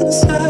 inside